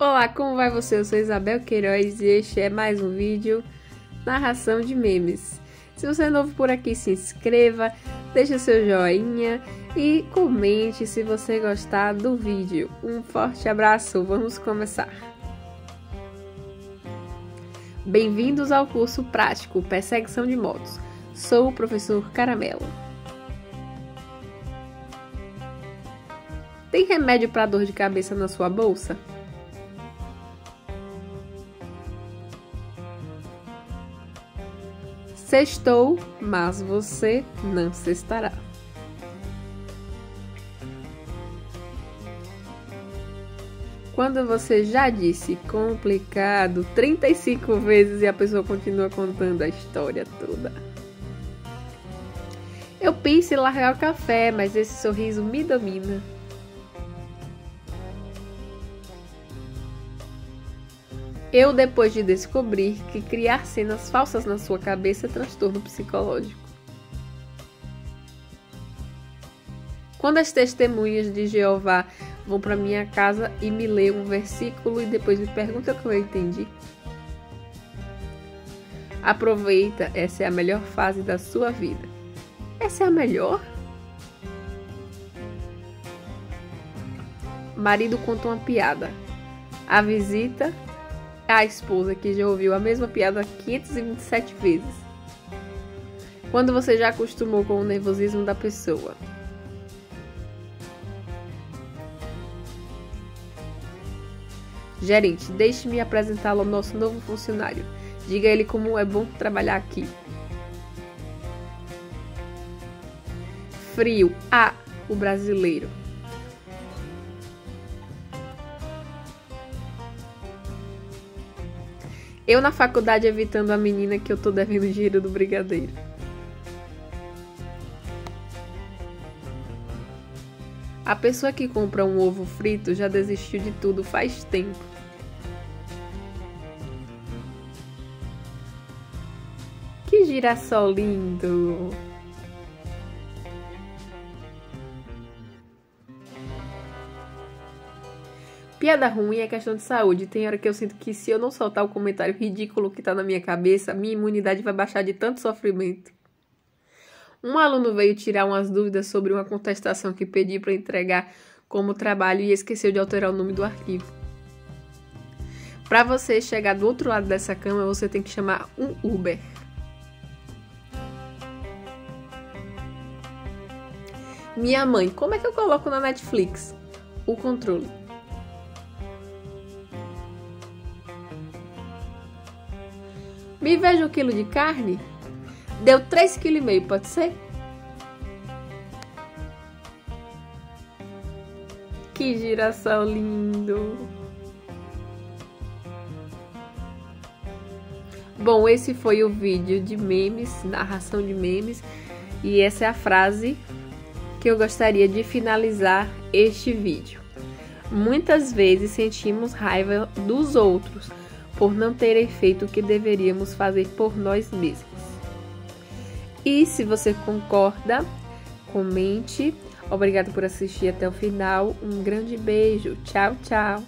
Olá, como vai você? Eu sou Isabel Queiroz e este é mais um vídeo narração de memes. Se você é novo por aqui, se inscreva, deixe seu joinha e comente se você gostar do vídeo. Um forte abraço, vamos começar. Bem-vindos ao curso prático Perseguição de Motos. Sou o professor Caramelo. Tem remédio para dor de cabeça na sua bolsa? Sextou, mas você não sextará. Quando você já disse complicado 35 vezes e a pessoa continua contando a história toda. Eu penso em largar o café, mas esse sorriso me domina. Eu, depois de descobrir que criar cenas falsas na sua cabeça é transtorno psicológico. Quando as testemunhas de Jeová vão para minha casa e me lêem um versículo e depois me perguntam o que eu entendi. Aproveita, essa é a melhor fase da sua vida. Essa é a melhor? Marido conta uma piada. A visita a esposa que já ouviu a mesma piada 527 vezes. Quando você já acostumou com o nervosismo da pessoa. Gerente, deixe-me apresentá-lo ao nosso novo funcionário. Diga a ele como é bom trabalhar aqui. Frio. Ah, o brasileiro. Eu na faculdade evitando a menina que eu tô devendo dinheiro do brigadeiro. A pessoa que compra um ovo frito já desistiu de tudo faz tempo. Que girassol lindo! Piada ruim é questão de saúde. Tem hora que eu sinto que se eu não soltar o comentário ridículo que tá na minha cabeça, minha imunidade vai baixar de tanto sofrimento. Um aluno veio tirar umas dúvidas sobre uma contestação que pedi para entregar como trabalho e esqueceu de alterar o nome do arquivo. Para você chegar do outro lado dessa cama, você tem que chamar um Uber. Minha mãe, como é que eu coloco na Netflix? O controle. Me veja um quilo de carne. Deu 3,5 kg, pode ser? Que girassol lindo! Bom, esse foi o vídeo de memes, narração de memes, e essa é a frase que eu gostaria de finalizar este vídeo. Muitas vezes sentimos raiva dos outros, por não terem feito o que deveríamos fazer por nós mesmos. E se você concorda, comente. Obrigado por assistir até o final. Um grande beijo. Tchau, tchau.